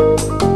you